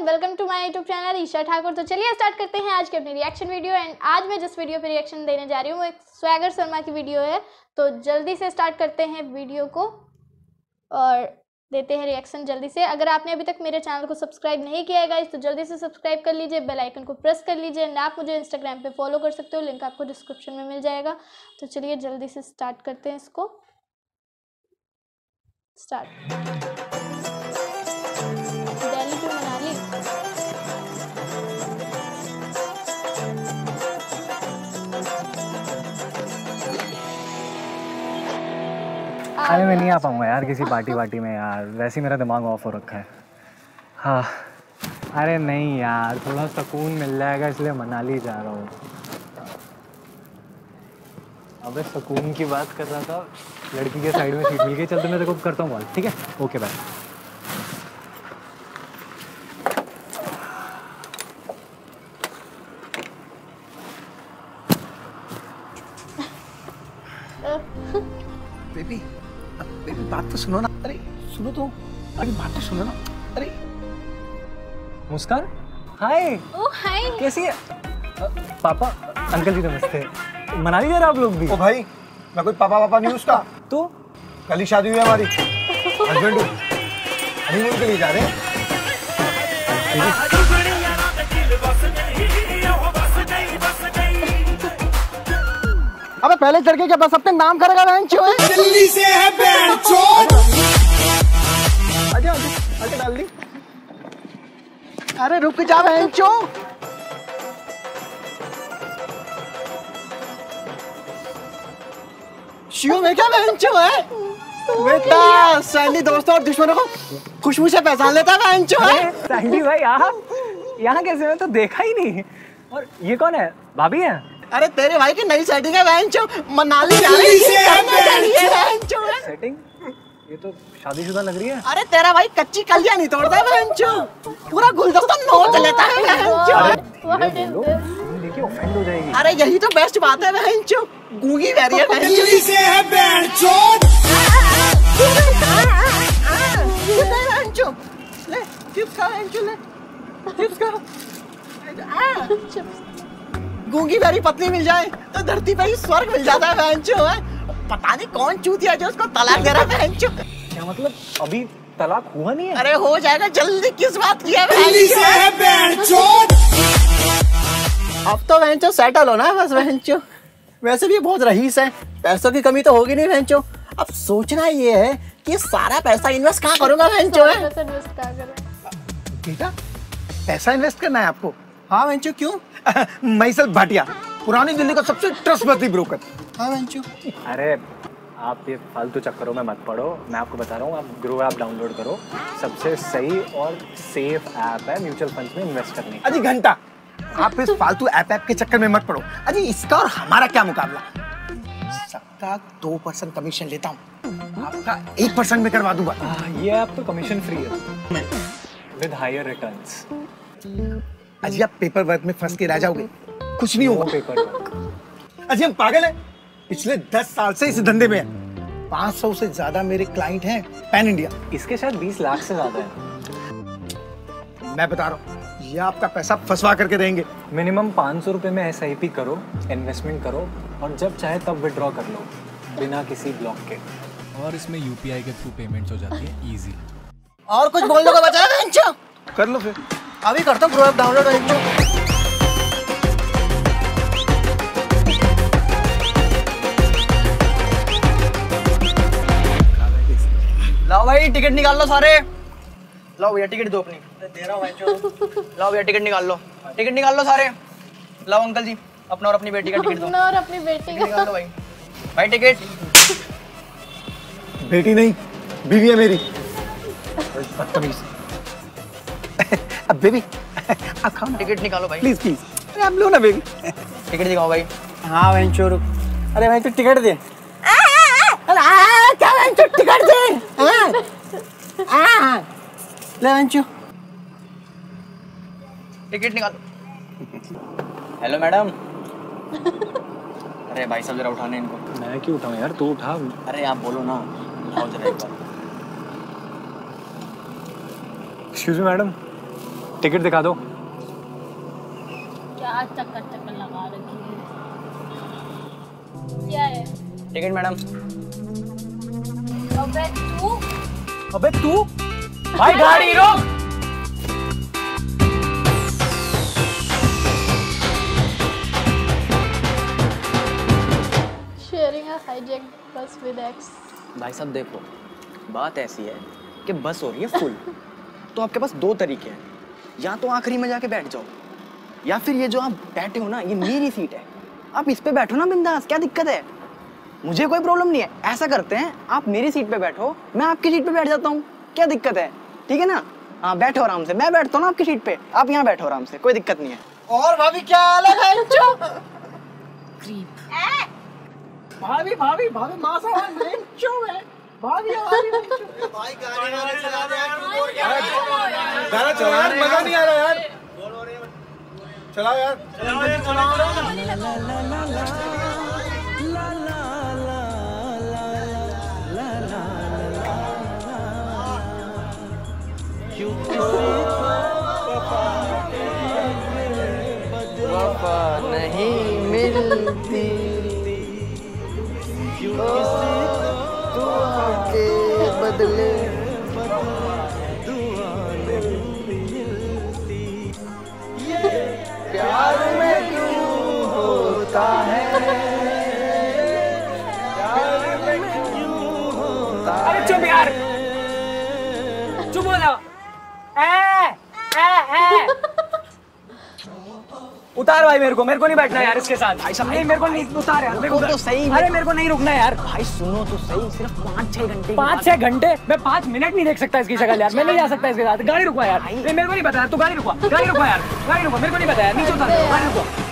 Everyone welcome to my YouTube channel Isha Thakur तो चलिए start करते हैं आज के अपनी रिएक्शन वीडियो एंड आज मैं जिस वीडियो पे रिएक्शन देने जा रही हूँ, वो एक स्वैगर शर्मा की वीडियो है। तो जल्दी से स्टार्ट करते हैं वीडियो को और देते हैं रिएक्शन जल्दी से। अगर आपने अभी तक मेरे चैनल को सब्सक्राइब नहीं किया है तो जल्दी से सब्सक्राइब कर लीजिए बेल आइकन को प्रेस कर लीजिए एंड आप मुझे इंस्टाग्राम पे फॉलो कर सकते हो। लिंक आपको डिस्क्रिप्शन में मिल जाएगा। तो चलिए जल्दी से स्टार्ट करते हैं इसको। स्टार्ट अरे मैं नहीं आ पाऊँगा यार किसी पार्टी वार्टी में यार। वैसे ही मेरा दिमाग ऑफ़ हो रखा है। हाँ। अरे नहीं यार थोड़ा सुकून मिल जाएगा इसलिए मनाली जा रहा हूँ। अबे सुकून की बात कर रहा था लड़की के साइड में सीट मिल गई। चल तो मैं तेरे को करता हूँ कॉल ठीक है? ओके बाय बेबी बेबी बात तो सुनो ना। अरे सुनो तो। अरे बात तो सुनो ना। अरे। मुस्कान हाय ओ हाय कैसी है? अ, पापा अंकल जी नमस्ते। मनाली जा रहे आप लोग भी। ओ भाई मैं कोई पापा पापा नहीं उसका। तो? कल ही शादी हुई है हमारी। हस्बैंड हूँ। हनीमून के लिए जा रहे हैं। पहले चढ़ के क्या बस अपने नाम करेगा बहन चो दिल्ली से है चोट आजा आजा आजा डाल दी अरे रुक जा बहन चो शिव में क्या बहन चो है? बेटा सैंडी दोस्तों और दुश्मनों को खुशबू से पहचान लेता है बहन चो है? सैंडी भाई आप यहाँ कैसे मैं तो देखा ही नहीं। और ये कौन है? भाभी है? अरे तेरे भाई की नई सेटिंग है मनाली जा रही है। सेटिंग ये तो शादीशुदा लग रही है। अरे तेरा भाई कच्ची कलियाँ नहीं तोड़ता है बहन चो। पूरा गुलदस्ता नोच लेता है देखिए ऑफेंड हो जाएगी। अरे यही तो बेस्ट बात है बहन चो। गूँगी बह रही है से है ले चिप्स बहन ले। चिप्स खा। गूँगी बेरी पत्नी मिल जाए तो धरती पे ही स्वर्ग मिल जाता है है। पता नहीं कौन चूतिया जो उसको तलाक दे रहा है क्या मतलब अभी तलाक हुआ नहीं है? अरे हो जाएगा जल्दी किस बात की है है? अब तो बहन चो सेटल होना है बस बहन चो। वैसे भी बहुत रहीस है पैसों की कमी तो होगी नहीं बहन चो। अब सोचना ये है कि सारा पैसा इन्वेस्ट कहाँ करूँगा बहन चो है? पैसा इन्वेस्ट बेटा पैसा इन्वेस्ट करना है आपको। हाँ वेंचू क्यों? मैसल भाटिया पुरानी दिल्ली का सबसे ट्रस्टवर्दी ब्रोकर हाँ अरे आप ये फालतू चक्करों में मत पड़ो। मैं आपको बता रहा हूँ आप ग्रो ऐप डाउनलोड करो। सबसे सही और सेफ़ ऐप है म्यूचुअल फंड्स में इन्वेस्ट करने की। अजी घंटा आप इस फालतू ऐप ऐप के चक्कर में मत पड़ो। अजी इसका और हमारा क्या मुकाबला? सबका दो परसेंट कमीशन लेता हूँ। आपका एक परसेंट में करवा दूँगा। ये ऐप तो कमीशन फ्री है। विद हायर रिटर्न्स अजी आप पेपर वर्क में फंस के रह जाओगे। कुछ नहीं होगा। पेपर अजी हम पागल हैं। पिछले दस साल से इस धंधे में हैं। 500 से ज़्यादा मेरे क्लाइंट हैं पैन इंडिया इसके शायद 20 लाख से ज़्यादा है। मैं बता रहा हूँ ये आपका पैसा फंसवा करके देंगे। मिनिमम पाँच सौ रुपये में एस आई पी करो इन्वेस्टमेंट करो और जब चाहे तब विड्रॉ कर लो बिना किसी ब्लॉक के। और इसमें यूपीआई के थ्रू पेमेंट्स हो जाती है इजी और कुछ बोलने को बचा कर लो फिर। अभी करता हूँ प्रो ऐप डाउनलोड बेंचो लाओ भाई टिकट निकाल लो सारे। लाओ भैया टिकट दो अपनी। दे रहा हूँ लाओ भैया टिकट निकाल लो। टिकट निकाल लो सारे। लाओ अंकल जी अपना और अपनी बेटी का टिकट दो। अपना और अपनी बेटी का। निकाल लो भाई। भाई टिकट बेटी नहीं बीवी है मेरी। बदतमीज। अब बेबी आप खाओ ना। टिकट निकालो भाई। Please please. अरे आप लो ना बेबी। टिकट दिखाओ भाई। हाँ बहन चोर। अरे भाई तू टिकट दे। अरे आ, क्या बहन चोर टिकट दे? हाँ, हाँ। ले बहन टिकट निकालो। Hello madam. अरे भाई साहब जरा उठाने इनको। मैं क्यों उठाऊँ यार? तू उठा। अरे आप बोलो ना। उठाओ जरा एक बार। Excuse me madam. टिकट दिखा दो। क्या चक्कर चक्कर लगा रखी है? क्या है? Ticket madam. अबे तू? अबे तू? भाई गाड़ी रोक। Sharing a hijack bus with ex भाई साहब देखो बात ऐसी है कि बस हो रही है फुल तो आपके पास दो तरीके हैं। या तो आखिरी में जाके बैठ जाओ। या फिर ये जो आप बैठे हो ना ये मेरी सीट है। आप इस पे बैठो ना बिंदास क्या दिक्कत है? मुझे कोई प्रॉब्लम नहीं है। ऐसा करते हैं आप मेरी सीट पे बैठो मैं आपकी सीट पे बैठ जाता हूँ। क्या दिक्कत है? ठीक है ना? हाँ बैठो आराम से। मैं बैठता हूँ ना आपकी सीट पे। आप यहाँ बैठो आराम से कोई दिक्कत नहीं है। और भाभी क्या हाल है भैंचो भाभी भाभी भाभी माँ से भैंचो है। भाभी हमारी भैंचो। भाई चला यार, और क्या गाना चला यार मज़ा नहीं आ रहा यार। चलाओ यार। जाओ ए, ए, ए। उतार भाई मेरे को मेरे को नहीं बैठना यार इसके साथ। भाई साहब, नहीं मेरे को नहीं उतार यार। मेरे को तो सही। अरे मेरे को नहीं रुकना यार। भाई सुनो तो सही सिर्फ़ पाँच छह घंटे पाँच छह घंटे? मैं पाँच मिनट नहीं देख सकता इसकी शक्ल यार। मैं नहीं जा सकता इसके साथ। गाड़ी रुकवा यार। मेरे को नहीं पता यार। तू गाड़ी रुकवा। गाड़ी रुकवा यार। गाड़ी रुकवा। मेरे को नहीं पता यार। नीचे उतार। गाड़ी रुकवा।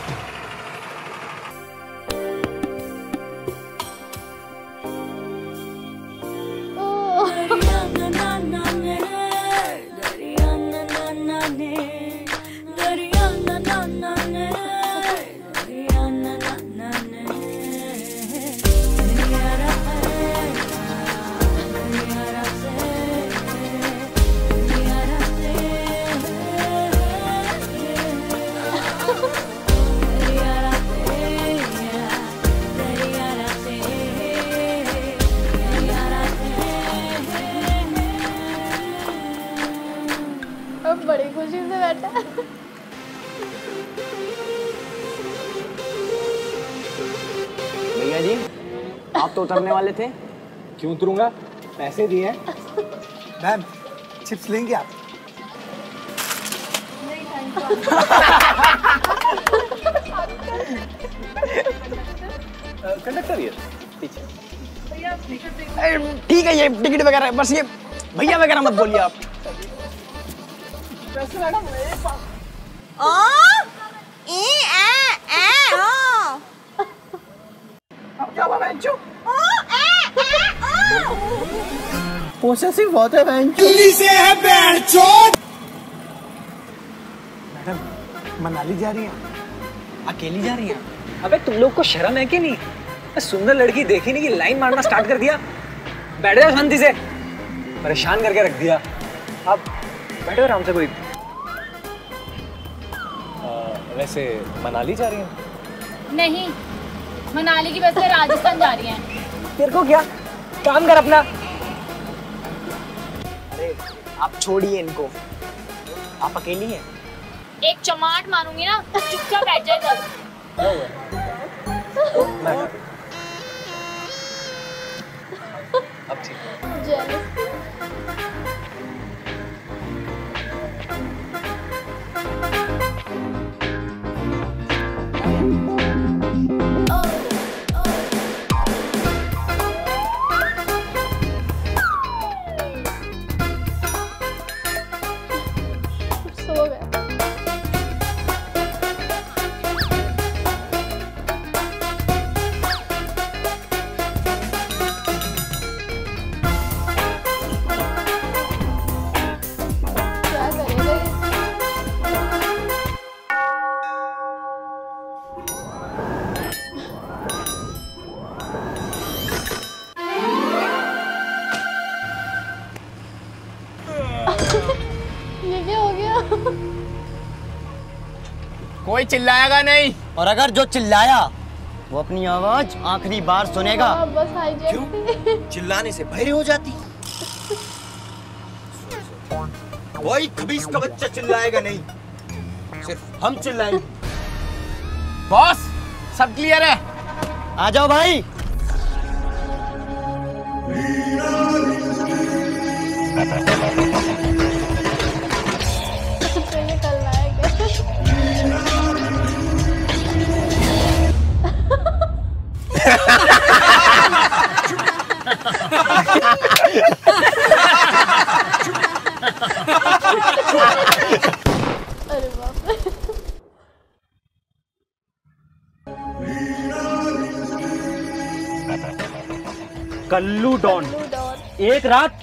भैया जी। आप तो उतरने वाले थे। क्यों उतरूँगा? पैसे दिए हैं। मैम चिप्स लेंगे आप? कंडक्टर ये अरे, ठीक है ये टिकट वगैरह बस ये भैया वगैरह मत बोलिए आप। पोसेसिव बहुत है दिल्ली से है चोट मनाली जा रही है। अकेली जा रही हैं? अबे तुम लोग को शर्म है कि नहीं? मैं सुंदर लड़की देखी नहीं कि लाइन मारना स्टार्ट कर दिया। बैठ जाओ शांति से। परेशान करके रख दिया। अब बैठो आराम से कोई। आ, वैसे मनाली जा रही हैं? नहीं मनाली की बस से राजस्थान जा रही हैं। तेरे को क्या? काम कर अपना। अरे आप छोड़िए इनको। आप अकेली हैं? एक चमाट मारूँगी ना चुपचाप बैठ जाए तब अब ठीक है। कोई चिल्लाएगा नहीं। और अगर जो चिल्लाया वो अपनी आवाज़ आखिरी बार सुनेगा। हाँ, बस क्यों? चिल्लाने से बहरी हो जाती। कोई खबीस का बच्चा चिल्लाएगा नहीं। सिर्फ़ हम चिल्लाएँगे। बॉस सब क्लियर है? आ जाओ भाई। कल्लू डॉन। एक रात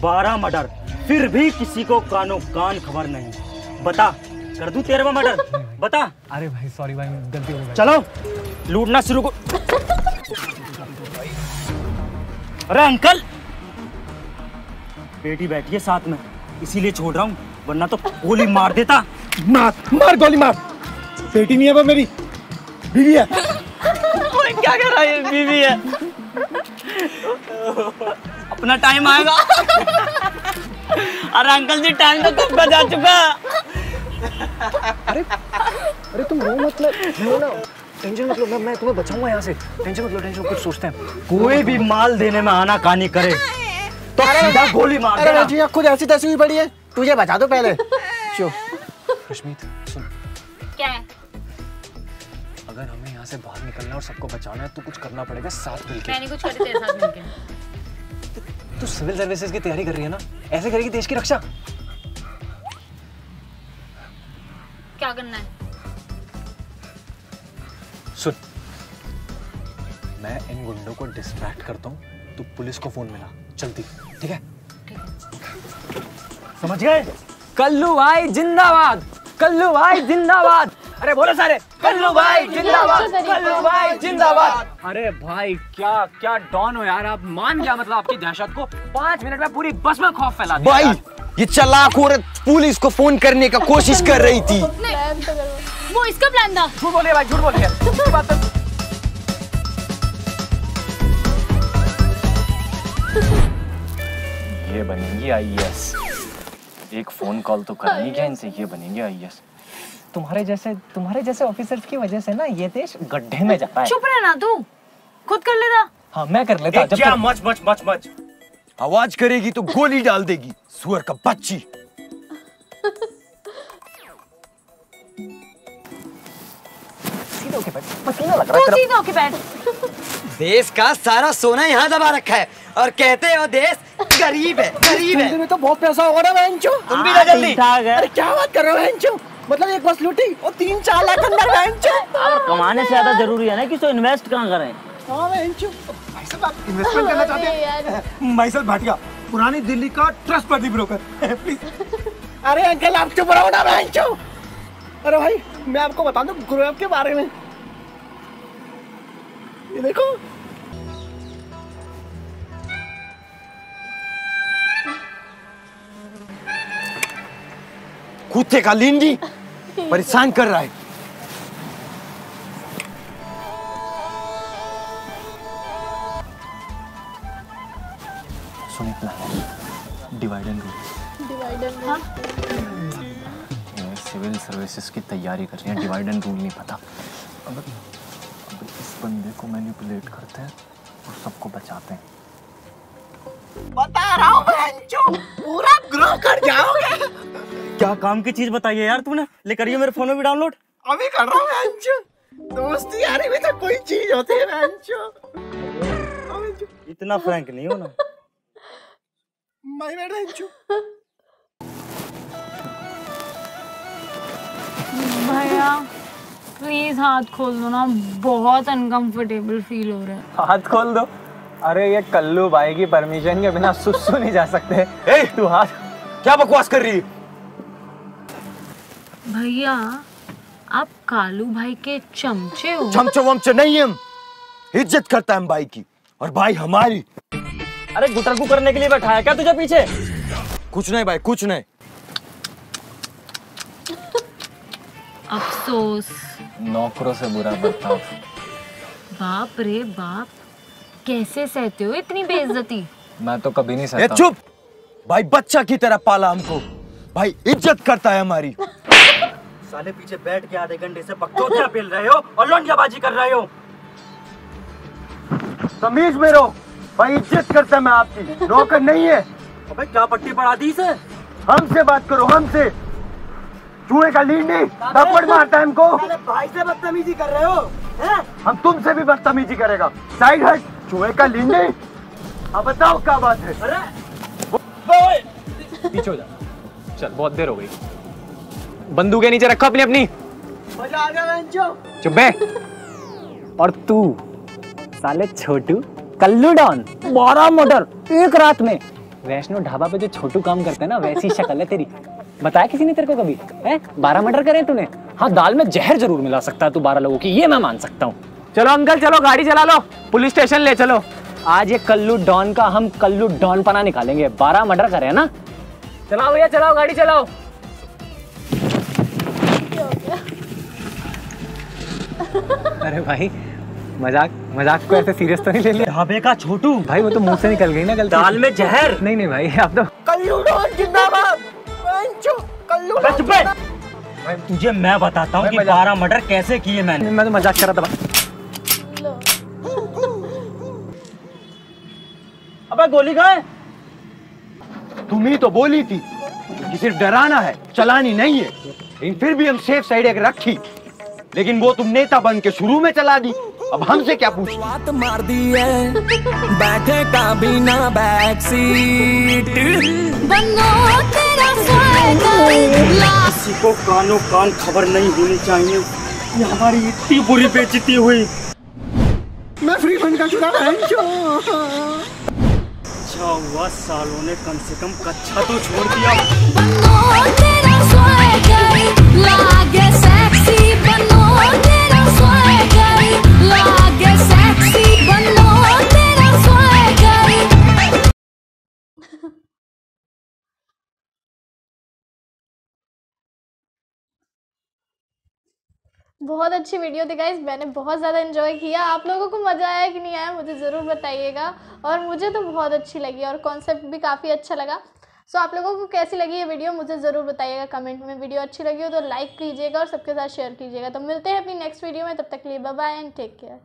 बारह मर्डर फिर भी किसी को कानो कान खबर नहीं। बता कर दूँ तेरहवा मर्डर? बता। अरे भाई सॉरी भाई गलती हो गई। चलो लूटना शुरू को अरे अंकल! बेटी बैठी है साथ में इसीलिए छोड़ रहा हूँ वरना तो गोली मार देता। मार मार गोली मार। बेटी नहीं है वो मेरी बीवी है। क्या कर रहा है बीवी है? अपना टाइम आएगा। अरे अंकल जी टाइम तो कब का जा चुका? अरे तुम रो मतलब रो ना। टेंशन मत लो मैं मैं तुम्हें बचाऊँगा यहाँ से। टेंशन मत लो टेंशन कुछ सोचते हैं। कोई भी माल देने में आना कानी करे तो सीधा गोली मार अरे जी खुद ऐसी तैसी हुई पड़ी है। तुझे बचा दो पहले। चो रश्मीत सुन। क्या है? अगर हमें यहाँ से बाहर निकलना है और सबको बचाना है तो कुछ करना पड़ेगा साथ मिलके। मैंने कुछ करी तेरे साथ मिलके। तू सिविल सर्विसेज़ की तैयारी कर रही है ना? ऐसे करेगी देश की रक्षा। क्या करना है? सुन। मैं इन गुंडों को डिस्ट्रैक्ट करता हूँ तू पुलिस को फ़ोन मिला। चलती। ठीक है। समझ गए? कल्लू भाई जिंदाबाद। कल्लू भाई जिंदाबाद। अरे बोलो सारे। कल्लू भाई जिंदाबाद। कल्लू भाई जिंदाबाद। अरे भाई क्या क्या डॉन हो यार आप मान गया मतलब आपकी दहशत को। पाँच मिनट में पूरी बस में खौफ फैला दिया भाई ये चालाक औरत पुलिस को फ़ोन करने का कोशिश कर रही थी। वो इसका प्लान था। झूठ बोलिए भाई झूठ बोलिए बात ये बनेंगी आईएएस एक फ़ोन कॉल तो करनी क्या इनसे? ये बनेंगे आईएएस तुम्हारे जैसे तुम्हारे जैसे ऑफिसर्स की वजह से ना ये देश गड्ढे में जाता है। चुप रहना तू। खुद कर लेता। हाँ मैं कर लेता जब क्या मच मच मच मच। आवाज़ करेगी तो गोली डाल देगी सुअर का बच्ची। है देश का सारा सोना यहाँ दबा रखा है और कहते हो देश गरीब है गरीब है। तो बहुत पैसा होगा ना तुम भी ना जल्दी। अरे क्या बात कर रहे हो मतलब एक बस लूटी और तीन चार लाख अंदर और कमाने से ज़्यादा ज़रूरी है ना कि इसको इन्वेस्ट कहाँ करें? हाँ भाई साहब आप इन्वेस्टमेंट करना चाहते हैं? माइसल भाटिया पुरानी दिल्ली का ट्रस्टवर्दी ब्रोकर प्लीज़ अरे अंकल आप चुप रहो ना बहनचो अरे भाई मैं आपको बता दूँ गुरुदेव के बारे में। ये देखो। कुत्ते का लिंडी परेशान कर रहा है। सुन plan divide and rule civil services की तैयारी कर रही है। डिवाइड एंड रूल नहीं पता। अगर अगर इस बंदे को मैनिपुलेट करते हैं और सबको बचाते हैं। बता रहा हूँ पूरा ग्रो कर जाओगे। क्या काम की चीज़ बताइए यार तूने? ले करिए मेरे फ़ोन में भी डाउनलोड। अभी कर रहा हूँ दोस्ती यारी में तो कोई चीज़ होती है हाँ, इतना फ्रैंक नहीं होना। माय बैड बहनचो भैया प्लीज़ हाथ खोल दो ना बहुत अनकंफर्टेबल फील हो रहा है। हाथ खोल दो। अरे ये कल्लू भाई की परमिशन के बिना सुसु नहीं जा सकते। ए, तू हाथ क्या बकवास कर रही है? भैया आप कालू भाई के चमचे हो। चमचे वमचे नहीं हम। इज़्ज़त करता है हम भाई की और भाई हमारी। अरे गुटरगु करने के लिए बैठाया क्या तुझे पीछे? कुछ नहीं भाई कुछ नहीं। अफसोस। नौकरों से बुरा बर्ताव बाप रे बाप कैसे सहते हो इतनी बेइज्जती? मैं तो कभी नहीं सहता। चुप! भाई बच्चा की तरह पाला हमको। भाई इज़्ज़त करता है हमारी। साले पीछे बैठ के आधे घंटे से बकचोदिया पेल रहे हो और लौंडियाबाजी कर रहे हो। तमीज में रहो भाई इज़्ज़त करता है मैं आपकी। नौकर नहीं है। अबे क्या पट्टी पड़ा दी से हमसे बात करो हमसे। चूहे का लींडी थप्पड़ मारता है हमको। भाई से बदतमीजी कर रहे हो हैं? हम तुमसे भी बदतमीजी करेगा। साइड हट चूहे का लींडी अब बताओ क्या बात है। अरे! पीछे हो जा। चल बहुत देर हो गई। बंदूकें नीचे रखो अपनी अपनी। चुप बे और तू साले छोटू कल्लू डॉन बारह मोटर एक रात में। वैष्णो ढाबा पे जो छोटू काम करते हैं ना वैसी शक्ल है तेरी। बताया किसी ने तेरे को कभी? है? बारह मर्डर करे तूने? हाँ दाल में जहर ज़रूर मिला सकता है तू बारह लोगों की ये मैं मान सकता हूँ। चलो अंकल चलो गाड़ी चला लो। पुलिस स्टेशन ले चलो। आज ये कल्लू डॉन का हम कल्लू डॉन पना निकालेंगे। बारह मर्डर करे ना? चलाओ भैया चलाओ गाड़ी चलाओ। अरे भाई मज़ाक मज़ाक को ऐसे सीरियस तो नहीं ले लिया। ढाबे का छोटू। भाई वो तो मुँह से निकल गई ना गलती। दाल में जहर। नहीं नहीं भाई आप तो कल्लू डॉन जिंदाबाद वेंचो कल्लू डॉन चुप है तुझे मैं बताता हूँ कि बारह मर्डर कैसे किए मैंने। मैं तो मज़ाक कर रहा था अबे गोली कहाँ है तुम ही तो बोली थी कि सिर्फ़ डराना है चलानी नहीं है। लेकिन फिर भी हम सेफ़ साइड एक रखी। लेकिन वो तुम नेता बन के शुरू में चला दी। अब हमसे क्या पूछ? बात मार दी है। बैठे का बिना बैक सीट किसी को कानो कान खबर नहीं होनी चाहिए। ये हमारी इतनी बुरी बेइज्जती हुई। मैं फ्री फंड का वेंचो अच्छा हुआ सालों ने कम से कम कच्चा तो छोड़ दिया। बनो तेरा लागे सेक्सी बनो। बहुत अच्छी वीडियो थी गाइज़ मैंने बहुत ज़्यादा इन्जॉय किया. आप लोगों को मज़ा आया कि नहीं आया, मुझे ज़रूर बताइएगा. और मुझे तो बहुत अच्छी लगी और कॉन्सेप्ट भी काफ़ी अच्छा लगा. सो आप लोगों को कैसी लगी ये वीडियो, मुझे ज़रूर बताइएगा कमेंट में. वीडियो अच्छी लगी हो तो लाइक कीजिएगा और सबके साथ शेयर कीजिएगा. तो मिलते हैं अपनी नेक्स्ट वीडियो में. तब तक लिए बाय एंड टेक केयर